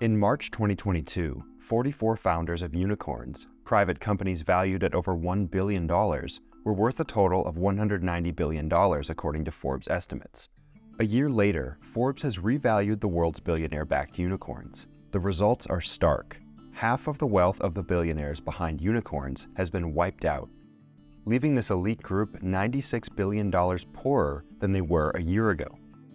In March 2022, 44 founders of unicorns, private companies valued at over $1 billion, were worth a total of $190 billion, according to Forbes estimates. A year later, Forbes has revalued the world's billionaire backed unicorns. The results are stark. Half of the wealth of the billionaires behind unicorns has been wiped out, leaving this elite group $96 billion poorer than they were a year ago.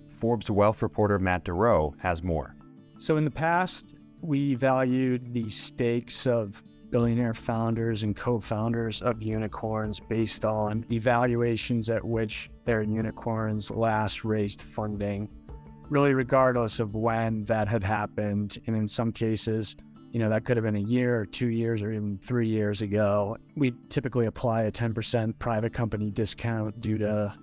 Forbes wealth reporter Matt Durot has more. So, in the past, we valued the stakes of billionaire founders and co founders of unicorns based on the valuations at which their unicorns last raised funding, really, regardless of when that had happened. And in some cases, you know, that could have been a year or two years or even three years ago. We typically apply a 10% private company discount due to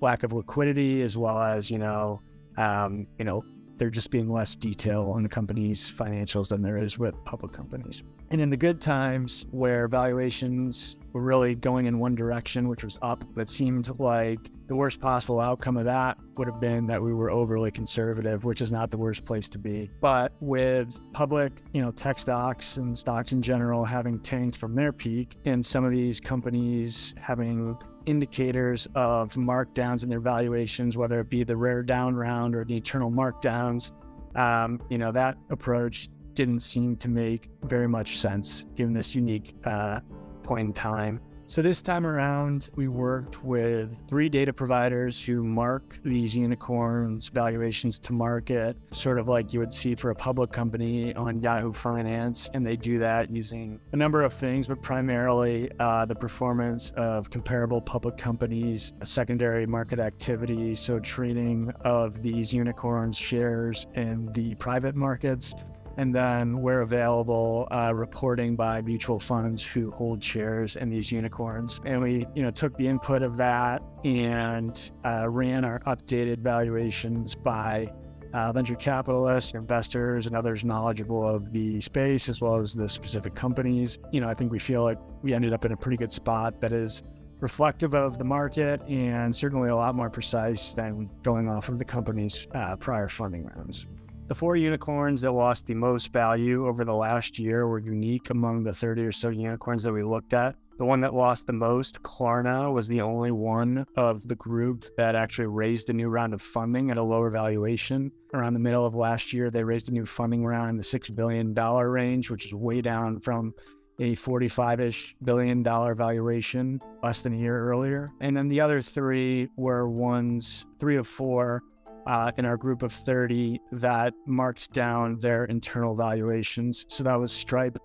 lack of liquidity as well as, you know, um, you know, there just being less detail on the company's financials than there is with public companies. And in the good times where valuations were really going in one direction, which was up, it seemed like the worst possible outcome of that would have been that we were overly conservative, which is not the worst place to be. But with public, you know, tech stocks and stocks in general having tanked from their peak and some of these companies having indicators of markdowns in their valuations, whether it be the rare down round or the eternal markdowns. Um, you know, that approach didn't seem to make very much sense given this unique uh, point in time. So this time around, we worked with three data providers who mark these unicorns valuations to market, sort of like you would see for a public company on Yahoo Finance. And they do that using a number of things, but primarily uh, the performance of comparable public companies, secondary market activity, so trading of these unicorns shares in the private markets and then where available, uh, reporting by mutual funds who hold shares in these unicorns. And we, you know, took the input of that and uh, ran our updated valuations by uh, venture capitalists, investors, and others knowledgeable of the space as well as the specific companies. You know, I think we feel like we ended up in a pretty good spot that is reflective of the market and certainly a lot more precise than going off of the company's uh, prior funding rounds. The four unicorns that lost the most value over the last year were unique among the 30 or so unicorns that we looked at. The one that lost the most, Klarna, was the only one of the group that actually raised a new round of funding at a lower valuation. Around the middle of last year, they raised a new funding round in the $6 billion range, which is way down from a 45 ish billion dollar valuation less than a year earlier. And then the other three were ones, three of four uh, in our group of 30 that marked down their internal valuations. So that was Stripe,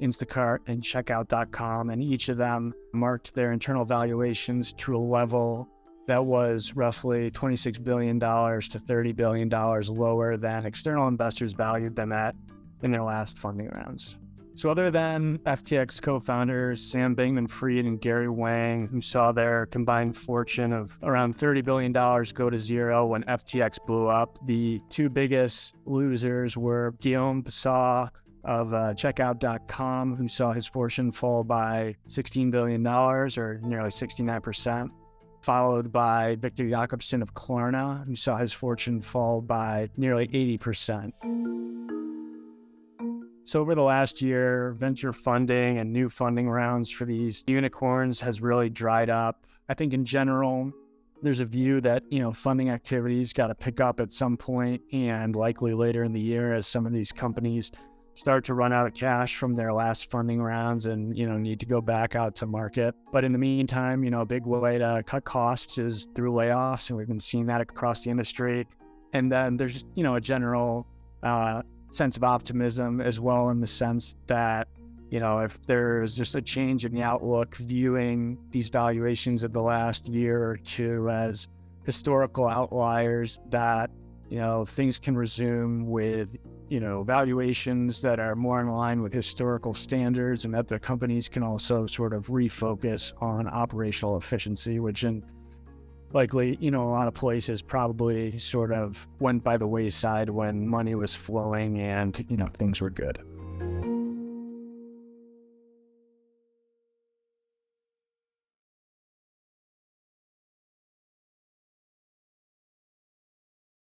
Instacart, and Checkout.com. And each of them marked their internal valuations to a level that was roughly $26 billion to $30 billion lower than external investors valued them at in their last funding rounds. So, other than FTX co founders Sam Bankman Fried and Gary Wang, who saw their combined fortune of around $30 billion go to zero when FTX blew up, the two biggest losers were Guillaume Pousaz of uh, Checkout.com, who saw his fortune fall by $16 billion or nearly 69%, followed by Victor Jacobsson of Klarna, who saw his fortune fall by nearly 80%. So, over the last year, venture funding and new funding rounds for these unicorns has really dried up. I think in general, there's a view that, you know, funding activities got to pick up at some point and likely later in the year as some of these companies start to run out of cash from their last funding rounds and, you know, need to go back out to market. But in the meantime, you know, a big way to cut costs is through layoffs. And we've been seeing that across the industry. And then there's just, you know, a general uh, sense of optimism as well in the sense that you know if there's just a change in the outlook viewing these valuations of the last year or two as historical outliers that you know things can resume with you know valuations that are more in line with historical standards and that the companies can also sort of refocus on operational efficiency which in likely, you know, a lot of places probably sort of went by the wayside when money was flowing and, you know, things were good.